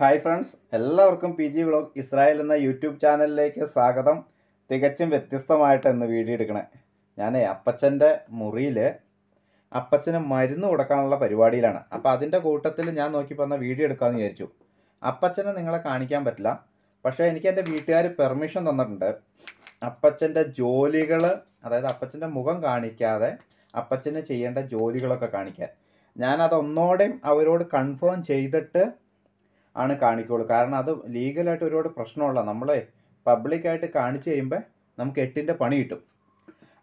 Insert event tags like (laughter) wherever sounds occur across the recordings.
Hi friends എല്ലാവർക്കും P G vlog Israel എന്ന YouTube ചാനലിലേക്ക് സ്വാഗതം. തികച്ചും വ്യത്യസ്തമായിട്ട് ഇന്ന് വീഡിയോ എടുക്കണേ. ഞാൻ അപ്പച്ചന്റെ മുറിയിൽ അപ്പച്ചന് മരുന്ന് കൊടുക്കാനുള്ള പരിപാടിയിലാണ്. അപ്പോൾ അതിന്റെ കൂട്ടത്തിൽ ഞാൻ നോക്കി പോകുന്ന വീഡിയോ എടുക്കാമെന്ന് വിചാരിച്ചു. അപ്പച്ചനെ നിങ്ങളെ കാണിക്കാൻ പറ്റില്ല. പക്ഷേ എനിക്ക് എന്റെ വീട്ടുകാർ പെർമിഷൻ തന്നിട്ടുണ്ട്. അപ്പച്ചന്റെ ജോലികൾ അതായത് അപ്പച്ചന്റെ മുഖം കാണിക്കാതെ അപ്പച്ചന് ചെയ്യേണ്ട ജോലികളൊക്കെ കാണിക്കാൻ. ഞാനത് ഒന്നോടെയും അവരോട് കൺഫേം ചെയ്തിട്ട് ആണ് കാണിക്കുള്ളൂ. കാരണം അത് ലീഗലായിട്ട് ഒരുപാട് പ്രശ്നമുള്ള നമ്മളെ പബ്ലിക്കായിട്ട് കാണിച്ചു കഴിയുമ്പോൾ നമുക്ക് എട്ടിന്റെ പണി കിട്ടും.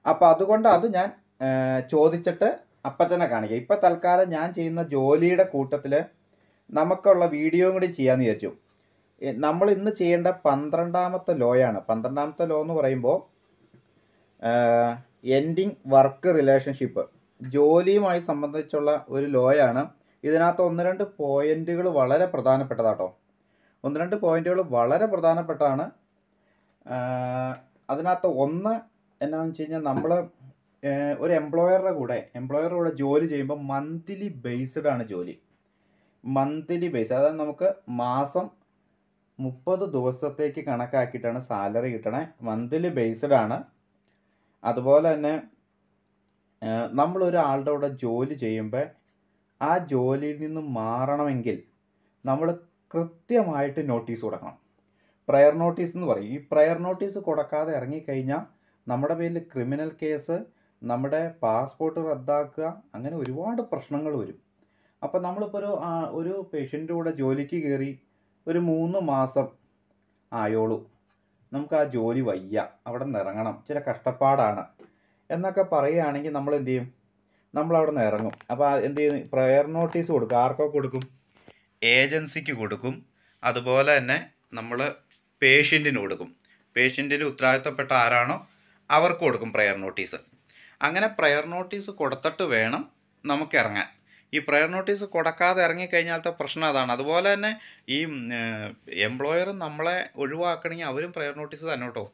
അപ്പോൾ അതുകൊണ്ട് അത് ഞാൻ ചോദിച്ചിട്ട് അപ്പച്ചനെ കാണിക്കാം. ഇപ്പം തൽക്കാലം ഞാൻ ചെയ്യുന്ന ജോലിയുടെ കൂട്ടത്തിൽ നമുക്കുള്ള വീഡിയോയും കൂടി ചെയ്യാമെന്ന് വിചാരിച്ചു. നമ്മൾ ഇന്ന് ചെയ്യേണ്ട പന്ത്രണ്ടാമത്തെ ലോയാണ് പന്ത്രണ്ടാമത്തെ ലോ എന്ന് പറയുമ്പോൾ എൻഡിങ് വർക്ക് റിലേഷൻഷിപ്പ് ജോലിയുമായി സംബന്ധിച്ചുള്ള ഒരു ലോയാണ് ഇതിനകത്ത് ഒന്ന് രണ്ട് പോയിന്റുകൾ വളരെ പ്രധാനപ്പെട്ടതാട്ടോ. ഒന്ന് രണ്ട് പോയിന്റുകൾ വളരെ പ്രധാനപ്പെട്ടാണ്. അതിനകത്ത് ഒന്ന് എന്നാന്ന് വെച്ച് കഴിഞ്ഞാൽ നമ്മൾ ഒരു എംപ്ലോയറുടെ കൂടെ എംപ്ലോയറുടെ കൂടെ ജോലി ചെയ്യുമ്പോൾ മന്ത്ലി ബേസ്ഡ് ആണ് ജോലി. മന്ത്ലി ബേസ് അതായത് നമുക്ക് മാസം മുപ്പത് ദിവസത്തേക്ക് കണക്കാക്കിയിട്ടാണ് സാലറി കിട്ടണേ. മന്ത്ലി ബേസ്ഡ് ആണ്. അതുപോലെ തന്നെ നമ്മളൊരാളുടെ കൂടെ ജോലി ചെയ്യുമ്പോൾ ആ ജോലിയിൽ നിന്ന് മാറണമെങ്കിൽ നമ്മൾ കൃത്യമായിട്ട് നോട്ടീസ് കൊടുക്കണം. പ്രയർ നോട്ടീസ് എന്ന് പറയും. ഈ പ്രയർ നോട്ടീസ് കൊടുക്കാതെ ഇറങ്ങിക്കഴിഞ്ഞാൽ നമ്മുടെ പേരിൽ ക്രിമിനൽ കേസ് നമ്മുടെ പാസ്പോർട്ട് റദ്ദാക്കുക അങ്ങനെ ഒരുപാട് പ്രശ്നങ്ങൾ വരും. അപ്പോൾ നമ്മളിപ്പോൾ ഒരു ഒരു പേഷ്യന്റെ കൂടെ ജോലിക്ക് കയറി ഒരു മൂന്ന് മാസം ആയോളൂ. നമുക്ക് ആ ജോലി വയ്യ. അവിടെ നിന്ന് ഇറങ്ങണം. ചില കഷ്ടപ്പാടാണ്. എന്നൊക്കെ പറയുകയാണെങ്കിൽ നമ്മൾ എന്ത് ചെയ്യും? നമ്മൾ അവിടെ നിന്ന് ഇറങ്ങും അപ്പോൾ എന്ത് ചെയ്യും പ്രയർ നോട്ടീസ് കൊടുക്കും. ആർക്കോ കൊടുക്കും? ഏജൻസിക്ക് കൊടുക്കും. അതുപോലെ തന്നെ നമ്മൾ പേഷ്യന്റിന് കൊടുക്കും. പേഷ്യന്റിന് ഉത്തരവാദിത്തപ്പെട്ട ആരാണോ അവർക്ക് കൊടുക്കും പ്രയർ നോട്ടീസ് അങ്ങനെ പ്രയർ നോട്ടീസ് കൊടുത്തിട്ട് വേണം നമുക്ക് ഇറങ്ങാൻ. ഈ പ്രയർ നോട്ടീസ് കൊടുക്കാതെ ഇറങ്ങിക്കഴിഞ്ഞാലത്തെ പ്രശ്നം അതാണ്. അതുപോലെ തന്നെ ഈ എംപ്ലോയർ നമ്മളെ ഒഴിവാക്കണമെങ്കിൽ അവരും പ്രയർ നോട്ടീസ് തന്നെ കേട്ടോ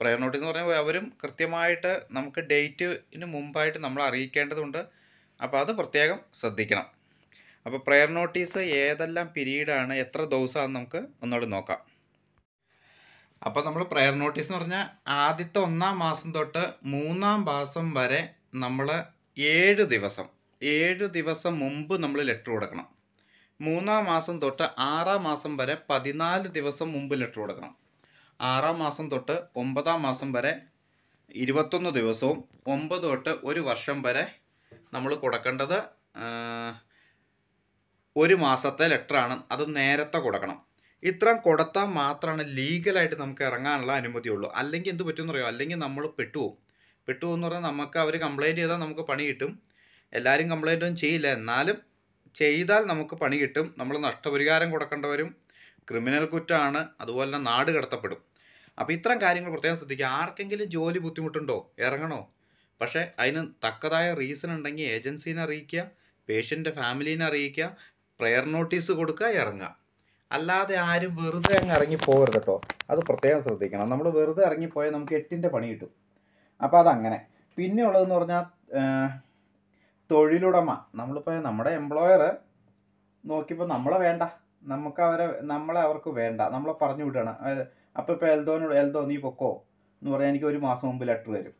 പ്രയർ നോട്ടീസ് എന്ന് പറഞ്ഞാൽ അവരും കൃത്യമായിട്ട് നമുക്ക് ഡേറ്റിന് മുമ്പായിട്ട് നമ്മൾ അറിയിക്കേണ്ടതുണ്ട്. അപ്പോൾ അത് പ്രത്യേകം ശ്രദ്ധിക്കണം. അപ്പോൾ പ്രയർ നോട്ടീസ് ഏതെല്ലാം പീരീഡാണ് എത്ര ദിവസമാണെന്ന് നമുക്ക് ഒന്നുകൂടി നോക്കാം. അപ്പോൾ നമ്മൾ പ്രയർ നോട്ടീസ് എന്ന് പറഞ്ഞാൽ ആദ്യത്തെ ഒന്നാം മാസം തൊട്ട് മൂന്നാം മാസം വരെ നമ്മൾ ഏഴ് ദിവസം ഏഴ് ദിവസം മുമ്പ് നമ്മൾ ലെറ്റർ കൊടുക്കണം. മൂന്നാം മാസം തൊട്ട് ആറാം മാസം വരെ പതിനാല് ദിവസം മുമ്പ് ലെറ്റർ കൊടുക്കണം. ആറാം മാസം തൊട്ട് ഒമ്പതാം മാസം വരെ ഇരുപത്തൊന്ന് ദിവസവും ഒമ്പത് തൊട്ട് ഒരു വർഷം വരെ നമ്മൾ കൊടുക്കേണ്ടത് ഒരു മാസത്തെ ലെറ്ററാണ് അത് നേരത്തെ കൊടുക്കണം. ഇത്രയും കൊടുത്താൽ മാത്രമാണ് ലീഗലായിട്ട് നമുക്ക് ഇറങ്ങാനുള്ള അനുമതിയുള്ളൂ അല്ലെങ്കിൽ എന്ത് പറ്റുമെന്ന് അറിയോ? അല്ലെങ്കിൽ നമ്മൾ പെട്ടുപോകും പെട്ടുപോകും എന്ന് പറഞ്ഞാൽ നമുക്ക് അവർ കംപ്ലൈന്റ് ചെയ്താൽ നമുക്ക് പണി കിട്ടും. എല്ലാവരും കംപ്ലൈന്റ് ഒന്നും ചെയ്യില്ല. എന്നാലും ചെയ്താൽ നമുക്ക് പണി കിട്ടും. നമ്മൾ നഷ്ടപരിഹാരം കൊടുക്കേണ്ടവരും ക്രിമിനൽ കുറ്റമാണ്. അതുപോലെ നാട് കടത്തപ്പെടും. അപ്പോൾ ഇത്തരം കാര്യങ്ങൾ പ്രത്യേകം ശ്രദ്ധിക്കുക. ആർക്കെങ്കിലും ജോലി ബുദ്ധിമുട്ടുണ്ടോ? ഇറങ്ങണോ? പക്ഷേ അതിന് തക്കതായ റീസൺ ഉണ്ടെങ്കിൽ ഏജൻസീനെ അറിയിക്കുക പേഷ്യന്റെ ഫാമിലീനെ അറിയിക്കുക പ്രെയർ നോട്ടീസ് കൊടുക്കുക ഇറങ്ങുക. അല്ലാതെ ആരും വെറുതെ അങ്ങ് ഇറങ്ങി പോകരുത് കേട്ടോ. അത് പ്രത്യേകം ശ്രദ്ധിക്കണം. നമ്മൾ വെറുതെ ഇറങ്ങിപ്പോയാൽ നമുക്ക് എട്ടിന്റെ പണി കിട്ടും. അപ്പോൾ അതങ്ങനെ. പിന്നെ ഉള്ളതെന്ന് പറഞ്ഞാൽ തൊഴിലുടമ. നമ്മളിപ്പോൾ നമ്മുടെ എംപ്ലോയർ നോക്കിയപ്പോൾ നമ്മളെ വേണ്ട. നമുക്ക് അവരെ നമ്മളെ അവർക്ക് വേണ്ട. നമ്മളെ പറഞ്ഞു വിടുകയാണ്. അപ്പോൾ ഇപ്പോൾ എൽദോനോട് എൽദോ നീ പൊക്കോ എന്ന് പറയാൻ എനിക്ക് ഒരു മാസം മുമ്പ് ലെറ്റർ വരും.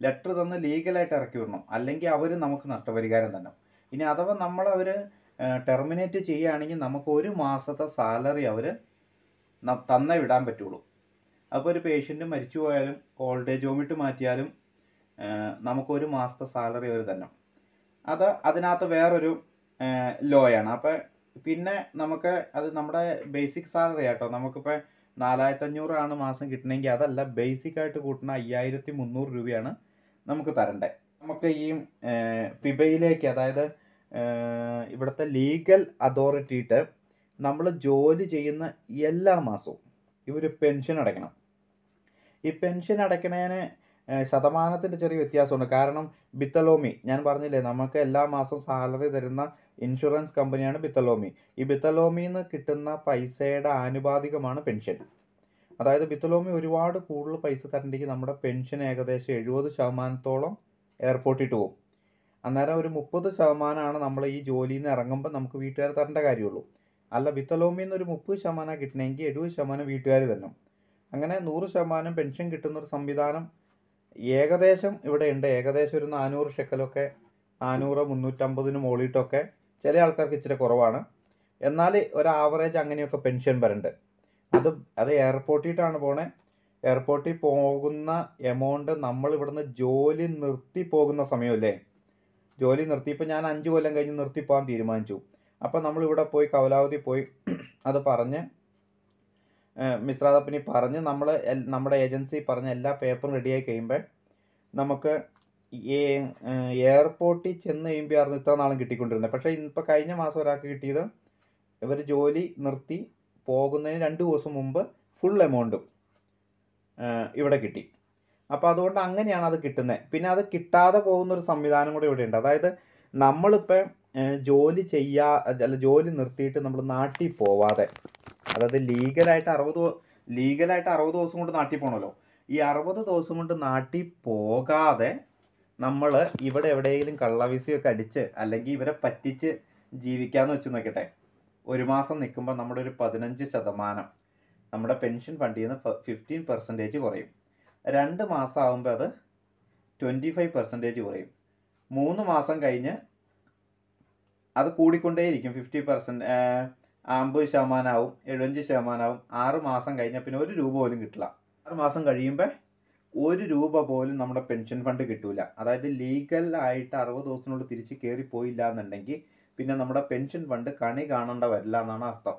ലെറ്റർ തന്ന് ലീഗലായിട്ട് ഇറക്കി വിടണം. അല്ലെങ്കിൽ അവർ നമുക്ക് നഷ്ടപരിഹാരം തന്നെ. ഇനി അഥവാ നമ്മളവർ ടെർമിനേറ്റ് ചെയ്യുകയാണെങ്കിൽ നമുക്ക് ഒരു മാസത്തെ സാലറി അവർ തന്നേ വിടാൻ പറ്റുള്ളൂ. അപ്പോൾ ഒരു പേഷ്യന്റ് മരിച്ചു പോയാലും ഓൾഡ് ഏജ് ഹോമിട്ട് മാറ്റിയാലും നമുക്കൊരു മാസത്തെ സാലറി അവർ തന്നെ അത് അതിനകത്ത് വേറൊരു ലോയാണ് അപ്പോൾ പിന്നെ നമുക്ക് അത് നമ്മുടെ ബേസിക് സാലറി ആട്ടോ. നമുക്കിപ്പോൾ നാലായിരത്തഞ്ഞൂറാണ് മാസം കിട്ടണമെങ്കിൽ അതല്ല ബേസിക് ആയിട്ട് കൂട്ടുന്ന അയ്യായിരത്തി മുന്നൂറ് രൂപയാണ് നമുക്ക് തരണ്ടേ. നമുക്ക് ഈ പിബയിലേക്ക് അതായത് ഇവിടുത്തെ ലീഗൽ അതോറിറ്റിയിട്ട് നമ്മൾ ജോലി ചെയ്യുന്ന എല്ലാ മാസവും ഇവർ പെൻഷൻ അടയ്ക്കണം. ഈ പെൻഷൻ അടയ്ക്കണേന് ശതമാനത്തിന്റെ ചെറിയ വ്യത്യാസമുണ്ട്. കാരണം ബിത്തലോമി ഞാൻ പറഞ്ഞില്ലേ നമുക്ക് എല്ലാ മാസവും സാലറി തരുന്ന ഇൻഷുറൻസ് കമ്പനിയാണ് ബിത്തലോമി. ഈ ബിത്തലോമിയിൽ നിന്ന് കിട്ടുന്ന പൈസയുടെ ആനുപാതികമാണ് പെൻഷൻ. അതായത് ബിത്തലോമി ഒരുപാട് കൂടുതൽ പൈസ തരണ്ടെങ്കിൽ നമ്മുടെ പെൻഷൻ ഏകദേശം എഴുപത് ശതമാനത്തോളം എയർപോർട്ടിൽ പോകും. അന്നേരം ഒരു മുപ്പത് ശതമാനമാണ് നമ്മൾ ഈ ജോലിയിൽ നിന്ന് ഇറങ്ങുമ്പോൾ നമുക്ക് വീട്ടുകാർ തരേണ്ട കാര്യമുള്ളൂ. അല്ല വിത്തലോമിയിൽ നിന്ന് ഒരു മുപ്പത് ശതമാനം കിട്ടണമെങ്കിൽ എഴുപത് ശതമാനം വീട്ടുകാർ തന്നെ അങ്ങനെ നൂറ് ശതമാനം പെൻഷൻ കിട്ടുന്ന ഒരു സംവിധാനം ഏകദേശം ഇവിടെ ഉണ്ട്. ഏകദേശം ഒരു നാനൂറ് ഷെക്കലൊക്കെ നാനൂറ് മുന്നൂറ്റമ്പതിന് മുകളിലിട്ടൊക്കെ ചില ആൾക്കാർക്ക് ഇച്ചിരി കുറവാണ്. എന്നാൽ ഒരു ആവറേജ് അങ്ങനെയൊക്കെ പെൻഷൻ വരുന്നുണ്ട് അത് അത് എയർപോർട്ടിട്ടാണ് പോണേ. എയർപോർട്ടിൽ പോകുന്ന എമൗണ്ട് നമ്മൾ ഇവിടുന്ന് ജോലി നിർത്തി പോകുന്ന സമയമല്ലേ? ജോലി നിർത്തി. ഇപ്പം ഞാൻ അഞ്ച് കൊല്ലം കഴിഞ്ഞ് നിർത്തി പോകാൻ തീരുമാനിച്ചു. അപ്പോൾ നമ്മൾ ഇവിടെ പോയി കവലാവധി പോയി (clears throat) അത് പറഞ്ഞ് മിശ്രാദപ്പിനി പറഞ്ഞ് നമ്മൾ നമ്മുടെ ഏജൻസി പറഞ്ഞ് എല്ലാ പേപ്പറും റെഡിയായി കഴിയുമ്പോൾ നമുക്ക് എയർപോർട്ടിൽ ചെന്ന് കഴിയുമ്പോഴായിരുന്നു ഇത്ര നാളും കിട്ടിക്കൊണ്ടിരുന്നത്. പക്ഷേ ഇപ്പോൾ കഴിഞ്ഞ മാസം ഒരാൾക്ക് കിട്ടിയത് ഇവർ ജോലി നിർത്തി പോകുന്നതിന് രണ്ട് ദിവസം മുമ്പ് ഫുൾ എമൗണ്ടും ഇവിടെ കിട്ടി. അപ്പോൾ അതുകൊണ്ട് അങ്ങനെയാണ് അത് കിട്ടുന്നത്. പിന്നെ അത് കിട്ടാതെ പോകുന്ന ഒരു സംവിധാനം കൂടെ ഇവിടെ ഉണ്ട് അതായത് നമ്മളിപ്പോൾ ജോലി ചെയ്യാ അല്ല ജോലി നിർത്തിയിട്ട് നമ്മൾ നാട്ടിൽ പോവാതെ അതായത് ലീഗലായിട്ട് അറുപത് ലീഗലായിട്ട് അറുപത് ദിവസം കൊണ്ട് നാട്ടിൽ പോകണമല്ലോ ഈ അറുപത് ദിവസം കൊണ്ട് നാട്ടിൽ പോകാതെ നമ്മൾ ഇവിടെ എവിടെയെങ്കിലും കള്ളവിസിയൊക്കെ അടിച്ച് അല്ലെങ്കിൽ ഇവരെ പറ്റിച്ച് ജീവിക്കാമെന്ന് വെച്ച് നോക്കട്ടെ. ഒരു മാസം നിൽക്കുമ്പോൾ നമ്മുടെ ഒരു പതിനഞ്ച് ശതമാനം നമ്മുടെ പെൻഷൻ ഫണ്ടിൽ നിന്ന് ഫിഫ്റ്റീൻ പെർസെന്റേജ് കുറയും. രണ്ട് മാസം ആകുമ്പോൾ അത് ട്വന്റി ഫൈവ് പെർസെന്റേജ് കുറയും. മൂന്ന് മാസം കഴിഞ്ഞ് അത് കൂടിക്കൊണ്ടേയിരിക്കും. ഫിഫ്റ്റി പെർസെന്റ് അമ്പത് ശതമാനമാവും എഴുപഞ്ച് ശതമാനമാവും ആറ് മാസം കഴിഞ്ഞാൽ പിന്നെ ഒരു രൂപ പോലും കിട്ടില്ല. ആറ് മാസം കഴിയുമ്പോൾ ഒരു രൂപ പോലും നമ്മുടെ പെൻഷൻ ഫണ്ട് കിട്ടൂല. അതായത് ലീഗൽ ആയിട്ട് അറുപത് ദിവസത്തിനുള്ളിൽ തിരിച്ച് കയറി പോയില്ല എന്നുണ്ടെങ്കിൽ പിന്നെ നമ്മുടെ പെൻഷൻ ഫണ്ട് കണി കാണേണ്ട വരില്ല എന്നാണ് അർത്ഥം.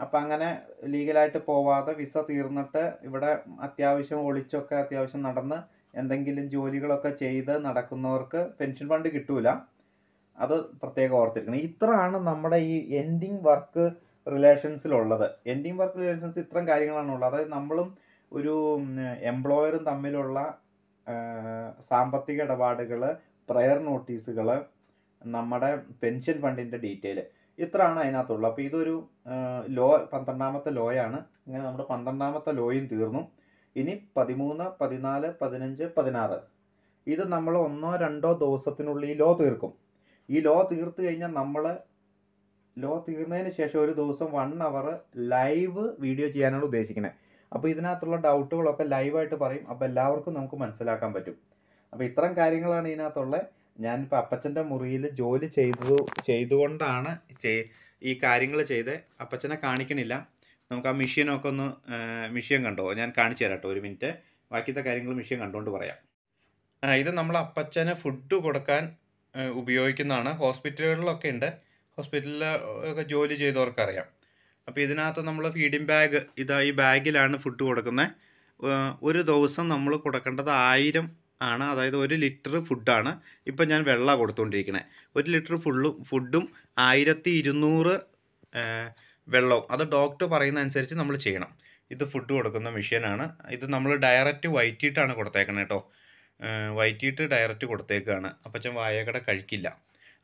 അപ്പം അങ്ങനെ ലീഗലായിട്ട് പോവാതെ വിസ തീർന്നിട്ട് ഇവിടെ അത്യാവശ്യം ഒളിച്ചൊക്കെ അത്യാവശ്യം നടന്ന് എന്തെങ്കിലും ജോലികളൊക്കെ ചെയ്ത് നടക്കുന്നവർക്ക് പെൻഷൻ ഫണ്ട് കിട്ടൂല. അത് പ്രത്യേകം ഓർത്തിരിക്കണം. ഇത്രയാണ് നമ്മുടെ ഈ എൻഡിങ് വർക്ക് റിലേഷൻസിലുള്ളത് എൻഡിങ് വർക്ക് റിലേഷൻസ് ഇത്രയും കാര്യങ്ങളാണ് ഉള്ളത്. അതായത് നമ്മളും ഒരു എംപ്ലോയറും തമ്മിലുള്ള സാമ്പത്തിക ഇടപാടുകൾ പ്രയർ നോട്ടീസുകൾ നമ്മുടെ പെൻഷൻ ഫണ്ടിന്റെ ഡീറ്റെയിൽ ഇത്രയാണ് അതിനകത്തുള്ളൂ അപ്പോൾ ഇതൊരു ലോ പന്ത്രണ്ടാമത്തെ ലോയാണ് അങ്ങനെ നമ്മുടെ പന്ത്രണ്ടാമത്തെ ലോയും തീർന്നു. ഇനി പതിമൂന്ന് പതിനാല് പതിനഞ്ച് പതിനാറ്. ഇത് നമ്മൾ ഒന്നോ രണ്ടോ ദിവസത്തിനുള്ളിൽ ലോ തീർക്കും. ഈ ലോ തീർത്ത് കഴിഞ്ഞാൽ നമ്മൾ ലോ തീർന്നതിന് ശേഷം ഒരു ദിവസം വൺ അവർ ലൈവ് വീഡിയോ ചെയ്യാനാണ് ഉദ്ദേശിക്കുന്നത്. അപ്പോൾ ഇതിനകത്തുള്ള ഡൗട്ടുകളൊക്കെ ലൈവായിട്ട് പറയും. അപ്പോൾ എല്ലാവർക്കും നമുക്ക് മനസ്സിലാക്കാൻ പറ്റും. അപ്പോൾ ഇത്തരം കാര്യങ്ങളാണ് ഇതിനകത്തുള്ള. ഞാനിപ്പോൾ അപ്പച്ചന്റെ മുറിയിൽ ജോലി ചെയ്തു ചെയ്തുകൊണ്ടാണ് ഈ കാര്യങ്ങൾ ചെയ്ത്. അപ്പച്ചനെ കാണിക്കണില്ല. നമുക്ക് ആ മെഷീനൊക്കെ ഒന്ന് മെഷീൻ കണ്ടോ? ഞാൻ കാണിച്ചു തരാം കേട്ടോ ഒരു മിനിറ്റ്. ബാക്കിയത്തെ കാര്യങ്ങൾ മെഷീൻ കണ്ടുകൊണ്ട് പറയാം. ഇത് നമ്മൾ അപ്പച്ചന് ഫുഡ് കൊടുക്കാൻ ഉപയോഗിക്കുന്നതാണ്. ഹോസ്പിറ്റലുകളിലൊക്കെ ഉണ്ട്. ഹോസ്പിറ്റലിൽ ഒക്കെ ജോലി ചെയ്തവർക്കറിയാം. അപ്പോൾ ഇതിനകത്ത് നമ്മൾ ഫീഡിങ് ബാഗ് ഇതാ ഈ ബാഗിലാണ് ഫുഡ് കൊടുക്കുന്നത് ഒരു ദിവസം നമ്മൾ കൊടുക്കേണ്ടത് ആയിരം ആണ്. അതായത് ഒരു ലിറ്റർ ഫുഡാണ് ഇപ്പം ഞാൻ വെള്ളം കൊടുത്തുകൊണ്ടിരിക്കുന്നത് ഒരു ലിറ്റർ ഫുള്ളും ഫുഡും ആയിരത്തി ഇരുന്നൂറ് വെള്ളവും. അത് ഡോക്ടർ പറയുന്ന അനുസരിച്ച് നമ്മൾ ചെയ്യണം. ഇത് ഫുഡ് കൊടുക്കുന്ന മെഷീനാണ് ഇത് നമ്മൾ ഡയറക്റ്റ് വയറ്റിയിട്ടാണ് കൊടുത്തേക്കുന്നത് കേട്ടോ വയറ്റിയിട്ട് ഡയറക്റ്റ് കൊടുത്തേക്കുകയാണ് അപ്പച്ചൻ വായകട കഴിക്കില്ല.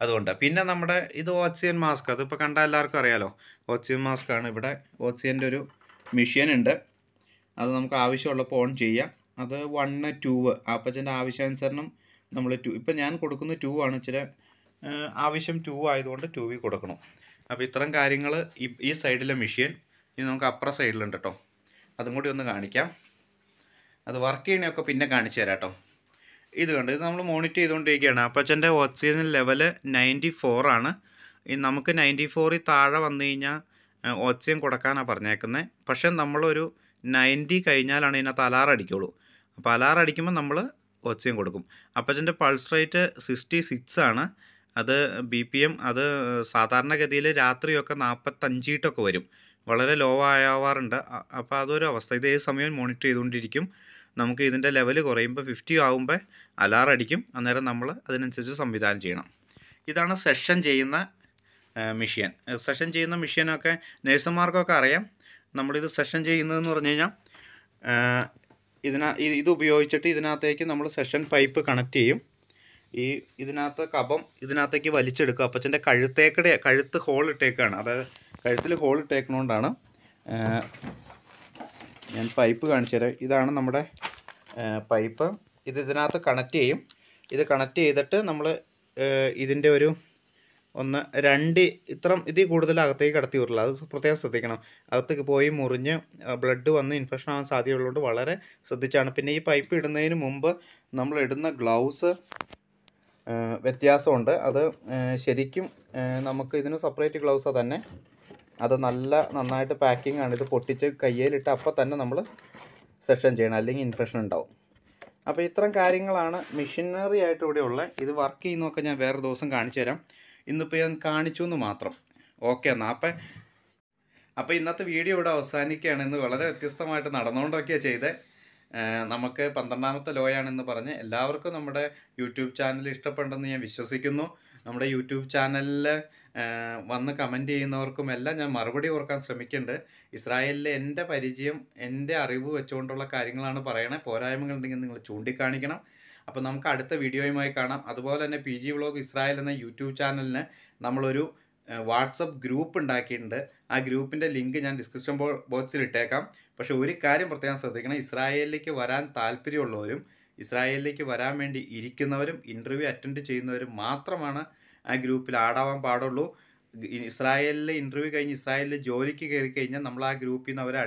അതുകൊണ്ട്. പിന്നെ നമ്മുടെ ഇത് ഓക്സിജൻ മാസ്ക്. അതിപ്പോൾ കണ്ട എല്ലാവർക്കും അറിയാലോ. ഓക്സിജൻ മാസ്ക് ആണ് ഇവിടെ ഓക്സിജന്റെ ഒരു മെഷീൻ ഉണ്ട്. അത് നമുക്ക് ആവശ്യമുള്ളപ്പോൾ ഓൺ ചെയ്യാം. അത് വണ്ണ് ട്യൂവ് അപ്പച്ചന്റെ ആവശ്യാനുസരണം നമ്മൾ ടു ഇപ്പം ഞാൻ കൊടുക്കുന്ന ടൂ ആണ്. ഇച്ചിരി ആവശ്യം ടൂ ആയതുകൊണ്ട് ടൂവിൽ കൊടുക്കണം. അപ്പോൾ ഇത്തരം കാര്യങ്ങൾ ഈ സൈഡിലെ മെഷീൻ ഇനി നമുക്ക് അപ്പുറ സൈഡിലുണ്ട് കേട്ടോ അതും കൂടി ഒന്ന് കാണിക്കാം. അത് വർക്ക് ചെയ്യണമൊക്കെ പിന്നെ കാണിച്ചു തരാം കേട്ടോ ഇത് കണ്ട്? ഇത് നമ്മൾ മോണിറ്റർ ചെയ്തുകൊണ്ടിരിക്കുകയാണ് അപ്പച്ചന്റെ ഓക്സിജൻ ലെവൽ നയന്റി ഈ നമുക്ക് നയന്റി ഫോറിൽ താഴെ വന്നു കഴിഞ്ഞാൽ ഓക്സിജൻ കൊടുക്കാനാണ് പറഞ്ഞേക്കുന്നത് പക്ഷേ നമ്മളൊരു നയന്റി കഴിഞ്ഞാലാണ് ഇതിനകത്ത് അലാറടിക്കുള്ളൂ അപ്പോൾ അലാറടിക്കുമ്പോൾ നമ്മൾ ഓക്സിജൻ കൊടുക്കും. അപ്പച്ചന്റെ പൾസ് റേറ്റ് സിക്സ്റ്റി സിക്സ് ആണ്. അത് ബി പി എം അത് സാധാരണഗതിയിൽ രാത്രിയൊക്കെ നാൽപ്പത്തഞ്ചിട്ടൊക്കെ വരും. വളരെ ലോ ആവാറുണ്ട്. അപ്പോൾ അതൊരു അവസ്ഥ. ഇതേ സമയം മോണിറ്റർ ചെയ്തുകൊണ്ടിരിക്കും നമുക്ക് ഇതിന്റെ ലെവൽ കുറയുമ്പോൾ ഫിഫ്റ്റി ആകുമ്പോൾ അലാറം അടിക്കും. അന്നേരം നമ്മൾ അതിനനുസരിച്ച് സംവിധാനം ചെയ്യണം. ഇതാണ് സെഷൻ ചെയ്യുന്ന മെഷീൻ സെഷൻ ചെയ്യുന്ന മെഷീനൊക്കെ നേഴ്സുമാർക്കൊക്കെ അറിയാം. നമ്മളിത് സെഷൻ ചെയ്യുന്നതെന്ന് പറഞ്ഞു കഴിഞ്ഞാൽ ഇതിനാ ഇത് ഉപയോഗിച്ചിട്ട് ഇതിനകത്തേക്ക് നമ്മൾ സെഷൻ പൈപ്പ് കണക്ട് ചെയ്യും. ഈ ഇതിനകത്ത് കപം ഇതിനകത്തേക്ക് വലിച്ചെടുക്കുക അപ്പച്ചന്റെ കഴുത്തേക്കടെ കഴുത്ത് ഹോൾ ഇട്ടേക്കാണ്. അതായത് കഴുത്തിൽ ഹോൾ ഇട്ടേക്കണോണ്ടാണ് ഞാൻ പൈപ്പ് കാണിച്ചു തരാം ഇതാണ് നമ്മുടെ പൈപ്പ്. ഇത് ഇതിനകത്ത് കണക്ട് ചെയ്യും. ഇത് കണക്ട് ചെയ്തിട്ട് നമ്മൾ ഇതിന്റെ ഒരു ഒന്ന് രണ്ട് ഇത്രം ഇതിൽ കൂടുതൽ അകത്തേക്ക് കടത്തി വിടില്ല അത് പ്രത്യേകം ശ്രദ്ധിക്കണം. അകത്തേക്ക് പോയി മുറിഞ്ഞ് ബ്ലഡ് വന്ന് ഇൻഫെക്ഷൻ ആവാൻ സാധ്യതയുള്ളതുകൊണ്ട് വളരെ ശ്രദ്ധിച്ചാണ്. പിന്നെ ഈ പൈപ്പ് ഇടുന്നതിന് മുമ്പ് നമ്മൾ ഇടുന്ന ഗ്ലൗസ് വ്യത്യാസമുണ്ട്. അത് ശരിക്കും നമുക്ക് ഇതിന് സെപ്പറേറ്റ് ഗ്ലൗസ് തന്നെ. അത് നല്ല നന്നായിട്ട് പാക്കിംഗ് ആണ്. ഇത് പൊട്ടിച്ച് കയ്യിലിട്ട് അപ്പോൾ തന്നെ നമ്മൾ സെഷൻ ചെയ്യണം അല്ലെങ്കിൽ ഇൻഫെക്ഷൻ ഉണ്ടാവും. അപ്പോൾ ഇത്തരം കാര്യങ്ങളാണ് മെഷീനറി ആയിട്ട് ഇവിടെ ഉള്ളത് ഇത് വർക്ക് ചെയ്യുന്നതൊക്കെ ഞാൻ വേറെ ദിവസം കാണിച്ചു തരാം. ഇന്നിപ്പോൾ ഞാൻ കാണിച്ചു എന്ന് മാത്രം. ഓക്കെ എന്നാൽ അപ്പം അപ്പോൾ ഇന്നത്തെ വീഡിയോ ഇവിടെ അവസാനിക്കുകയാണ്. ഇന്ന് വളരെ വ്യത്യസ്തമായിട്ട് നടന്നുകൊണ്ടൊക്കെയാണ് ചെയ്തത് നമുക്ക് പന്ത്രണ്ടാമത്തെ ലോയാണെന്ന് പറഞ്ഞ് എല്ലാവർക്കും നമ്മുടെ യൂട്യൂബ് ചാനൽ ഇഷ്ടപ്പെട്ടെന്ന് ഞാൻ വിശ്വസിക്കുന്നു. നമ്മുടെ യൂട്യൂബ് ചാനലിൽ വന്ന് കമന്റ് ചെയ്യുന്നവർക്കും എല്ലാം ഞാൻ മറുപടി ഓർക്കാൻ ശ്രമിക്കുന്നുണ്ട് ഇസ്രായേലിലെ എന്റെ പരിചയം എന്റെ അറിവ് വെച്ചുകൊണ്ടുള്ള കാര്യങ്ങളാണ് പറയണേ. പോരായ്മകളുണ്ടെങ്കിൽ നിങ്ങൾ ചൂണ്ടിക്കാണിക്കണം. അപ്പോൾ നമുക്ക് അടുത്ത വീഡിയോയുമായി കാണാം. അതുപോലെ തന്നെ പി ജി വ്ളോഗ് ഇസ്രായേൽ എന്ന യൂട്യൂബ് ചാനലിന് നമ്മളൊരു വാട്സപ്പ് ഗ്രൂപ്പ് ഉണ്ടാക്കിയിട്ടുണ്ട്. ആ ഗ്രൂപ്പിന്റെ ലിങ്ക് ഞാൻ ഡിസ്ക്രിപ്ഷൻ ബോക്സിൽ ഇട്ടേക്കാം. പക്ഷേ ഒരു കാര്യം പ്രത്യേകം ശ്രദ്ധിക്കണം. ഇസ്രായേലിലേക്ക് വരാൻ താല്പര്യമുള്ളവരും ഇസ്രായേലിലേക്ക് വരാൻ വേണ്ടി ഇരിക്കുന്നവരും ഇന്റർവ്യൂ അറ്റൻഡ് ചെയ്യുന്നവരും മാത്രമാണ് ആ ഗ്രൂപ്പിൽ ആടാവാൻ പാടുള്ളൂ. ഇസ്രായേലിലെ ഇന്റർവ്യൂ കഴിഞ്ഞ് ഇസ്രായേലിൽ ജോലിക്ക് കയറി കഴിഞ്ഞാൽ നമ്മൾ ആ ഗ്രൂപ്പിൽ നിന്ന് അവരെ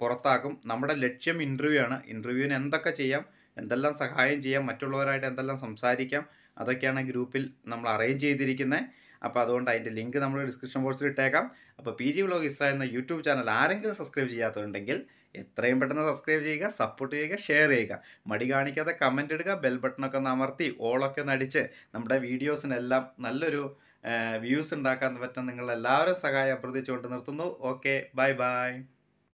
പുറത്താക്കും. നമ്മുടെ ലക്ഷ്യം ഇന്റർവ്യൂ ആണ്. ഇന്റർവ്യൂവിന് എന്തൊക്കെ ചെയ്യാം എന്തെല്ലാം സഹായം ചെയ്യാം മറ്റുള്ളവരായിട്ട് എന്തെല്ലാം സംസാരിക്കാം അതൊക്കെയാണ് ഗ്രൂപ്പിൽ നമ്മൾ അറേഞ്ച് ചെയ്തിരിക്കുന്നത് അപ്പോൾ അതുകൊണ്ട് അതിന്റെ ലിങ്ക് നമ്മൾ ഡിസ്ക്രിപ്ഷൻ ബോക്സിൽ ഇട്ടേക്കാം. അപ്പോൾ പി ജി വ്ലോഗ് ഇസ്രായേൽ എന്ന യൂട്യൂബ് ചാനൽ ആരെങ്കിലും സബ്സ്ക്രൈബ് ചെയ്യാത്തതുണ്ടെങ്കിൽ എത്രയും പെട്ടെന്ന് സബ്സ്ക്രൈബ് ചെയ്യുക സപ്പോർട്ട് ചെയ്യുക ഷെയർ ചെയ്യുക. മടി കാണിക്കാതെ കമന്റ് ഇടുക ബെൽ ബട്ടണൊക്കെ ഒന്ന് അമർത്തി ഓളൊക്കെ ഒന്ന് അടിച്ച് നമ്മുടെ വീഡിയോസിനെല്ലാം നല്ലൊരു വ്യൂസ് ഉണ്ടാക്കാൻ പറ്റുന്ന നിങ്ങളെല്ലാവരും സഹായം അഭ്യർത്ഥിച്ചുകൊണ്ട് നിർത്തുന്നു. Okay bye bye